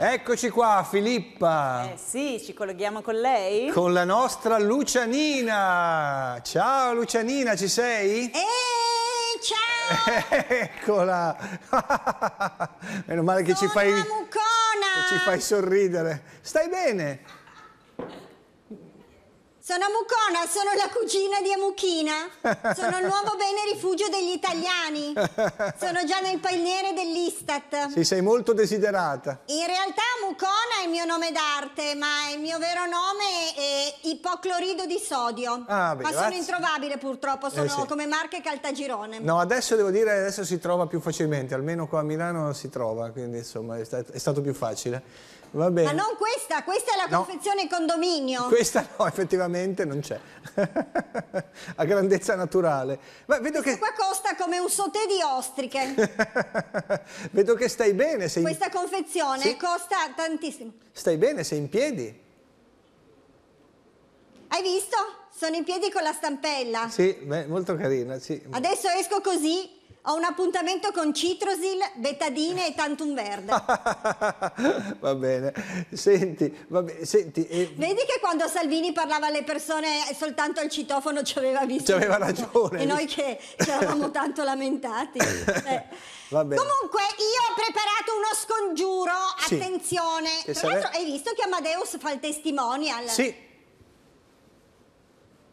Eccoci qua, Filippa. Eh sì, ci colleghiamo con lei? Con la nostra Lucianina. Ciao Lucianina, ci sei? Ehi, ciao! Eccola. Meno male che ci Sono fai, che mucona! ci fai sorridere. Stai bene? Sono Mucona, sono la cugina di Amuchina. Sono il nuovo bene rifugio degli italiani. Sono già nel paniere dell'Istat. Sì, sei molto desiderata. In realtà Mucona è il mio nome d'arte, ma il mio vero nome è ipoclorido di sodio. Ah, beh, ma sono grazie. introvabile purtroppo, sono Eh, sì. come Marche Caltagirone. No, adesso devo dire, adesso si trova più facilmente, almeno qua a Milano si trova, quindi insomma è stato, è stato più facile. Va bene. Ma non questa, questa è la No. confezione condominio. Questa no, effettivamente non c'è. a grandezza naturale. Ma vedo che, Qua costa come un sauté di ostriche. vedo che stai bene, sei, Questa confezione Sì. costa tantissimo. stai bene, sei in piedi. Hai visto? Sono in piedi con la stampella. Sì, beh, molto carina, sì. Adesso esco così. Ho un appuntamento con Citrosil, Betadine e Tantum Verde. va bene. Senti, va bene, senti, eh, Vedi che quando Salvini parlava alle persone soltanto al citofono ci aveva visto. Ci aveva ragione. E noi che ci eravamo tanto lamentati. Eh. Va bene. Comunque io ho preparato uno scongiuro, Sì. attenzione. Che Tra l'altro hai visto che Amadeus fa il testimonial sì,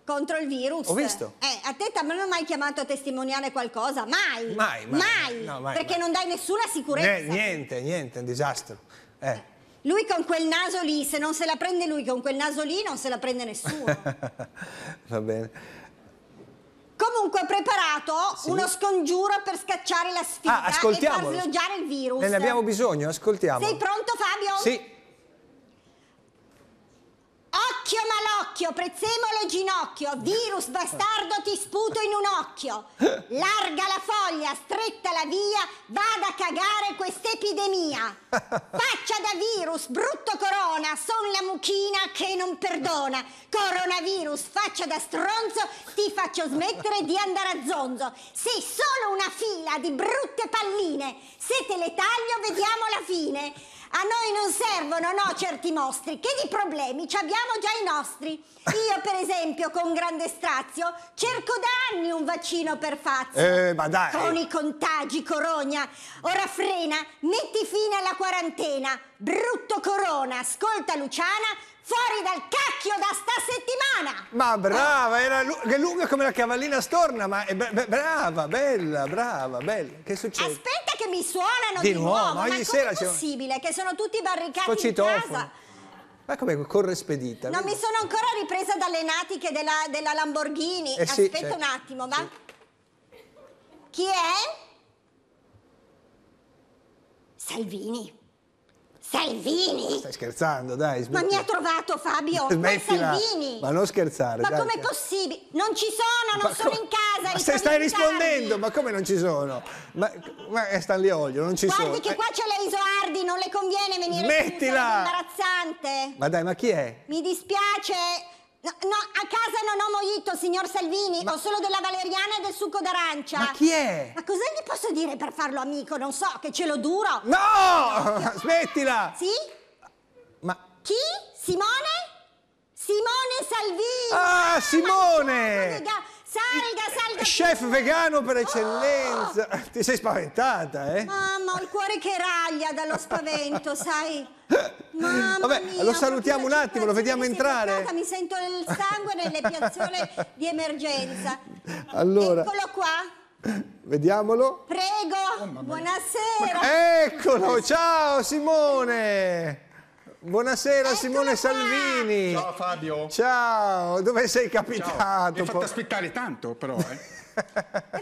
contro il virus? Ho visto. Eh, a te ti hanno mai chiamato a testimoniare qualcosa? Mai. Mai, mai, no, mai, perché mai. non dai nessuna sicurezza. Niente, niente, è un disastro. Eh. Lui con quel naso lì, se non se la prende lui con quel naso lì, non se la prende nessuno. va bene. Comunque ho preparato Sì. uno scongiuro per scacciare la sfiga Ah, e far sloggiare il virus. Ne abbiamo bisogno, ascoltiamo. Sei pronto Fabio? Sì. Occhio malocchio, prezzemolo ginocchio, virus bastardo ti sputo in un occhio. Larga la foglia, stretta la via, vada a cagare quest'epidemia. Faccia da virus, brutto corona, son la mucchina che non perdona. Coronavirus, faccia da stronzo, ti faccio smettere di andare a zonzo. Sei solo una fila di brutte palline. Se te le taglio, vediamo la fine. A noi non servono, no, certi mostri, che di problemi ci abbiamo già i nostri. Io, per esempio, con grande strazio, cerco da anni un vaccino per Fazio. Eh, ma dai. Con i contagi, corogna. Ora frena, metti fine alla quarantena. Brutto corona, ascolta Luciana, fuori dal cacchio da sta settimana. Ma brava, era lu- lunga come la cavallina storna, ma è be- brava, bella, brava, bella. Che succede? Aspetta che mi suonano Di di, nuovo, nuovo, ma ma com'è sera possibile che sono tutti barricati Col in citofono. casa? Ma come corre spedita? Non vedi? mi sono ancora ripresa dalle natiche della, della Lamborghini. Eh sì, Aspetta sì. un attimo, va? Chi è? Salvini. Salvini? Stai scherzando, dai, Ma smetti. mi ha trovato Fabio, ma è Smettila. Salvini. Ma non scherzare, Ma com'è possibile? Non ci sono, non Ma sono in casa. Ma se stai rispondendo, ma come non ci sono? Ma, ma stanno lì a olio, non ci Guardi sono. che Eh, qua c'è la Isoardi, non le conviene venire Smettila! sarebbe imbarazzante. Ma dai, ma chi è? Mi dispiace. No, no, a casa non ho mojito, signor Salvini. Ho solo della valeriana e del succo d'arancia. Ma chi è? Ma cosa gli posso dire per farlo amico? Non so, che ce l'ho duro. No! Smettila! Sì? Ma... Chi? Simone? Simone Salvini! Ah, Simone! Salga, salga! Chef vegano per eccellenza! Ti sei spaventata, eh? Mamma, ho il cuore che raglia dallo spavento, sai? Mamma Vabbè, mia, lo salutiamo un attimo, lo vediamo entrare. che Mi sento il sangue nell'epiazione di emergenza. Allora, Eccolo qua. vediamolo. Prego. Buonasera. Eccolo, ciao Simone! Buonasera Eccolo Simone qua. Salvini! Ciao Fabio. Ciao, dove sei Ciao. capitato? Mi hai fatto aspettare tanto però, eh. E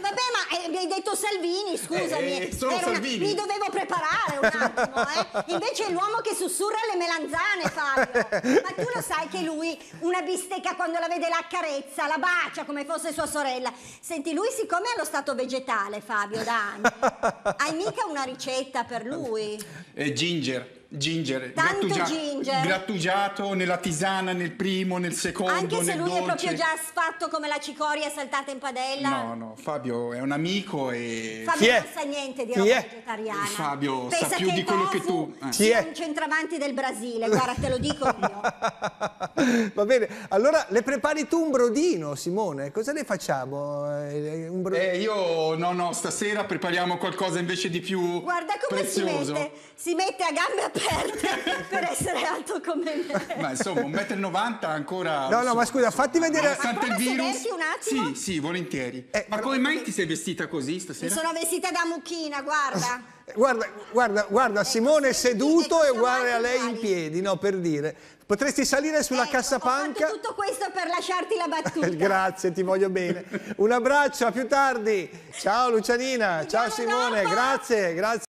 vabbè, ma eh, mi hai detto Salvini, scusami. Eh, eh, sono Era una- Salvini. Mi dovevo preparare un attimo, eh. Invece è l'uomo che sussurra le melanzane, Fabio. Ma tu lo sai che lui una bistecca quando la vede la carezza, la bacia come fosse sua sorella. Senti, lui siccome è allo stato vegetale, Fabio, da anni, hai mica una ricetta per lui? Eh, ginger. Ginger, Tanto grattugia- ginger. grattugiato nella tisana, nel primo, nel secondo, Anche se nel lui è dolce. proprio già sfatto come la cicoria saltata in padella. No, no, Fabio è un amico e... Fabio è? non sa niente di Chi roba è? vegetariana. Fabio Pensa sa più di quello che tu, eh. Chi è? un centravanti del Brasile, guarda te lo dico io. Va bene, allora le prepari tu un brodino, Simone? Cosa ne facciamo? Eh, Un brodino? Eh, io no, no, stasera prepariamo qualcosa invece di più Guarda come si prezioso. mette, si mette a gambe aperte per essere alto come me. Ma insomma, 1,90 m ancora... No, no, ma scusa, fatti vedere... Nonostante il virus... un attimo. Sì, sì, volentieri. Eh, ma come mai ti sei vestita così Mi stasera? sono vestita da mucchina, guarda. Guarda, guarda, guarda, Simone senti, seduto ecco, è uguale siamo a lei in piedi, no, per dire. Potresti salire sulla Ecco, cassapanca. Ho fatto tutto questo per lasciarti la battuta. Grazie, ti voglio bene. Un abbraccio, a più tardi. Ciao Lucianina, ciao Simone, dopo. grazie, grazie.